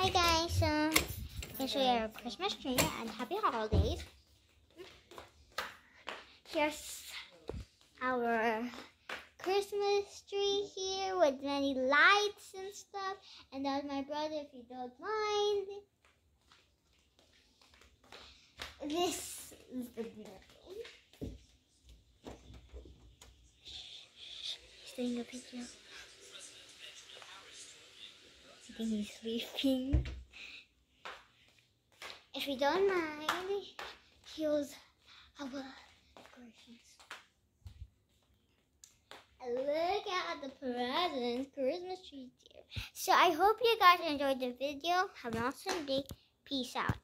Hi guys, so I'm gonna show you our Christmas tree and happy holidays. Here's our Christmas tree here with many lights and stuff. And that's my brother, if you don't mind. This is the girl. He's taking a picture. He's sleeping. If you don't mind, here's our decorations. Look at the presents, Christmas tree here. So I hope you guys enjoyed the video. Have an awesome day. Peace out.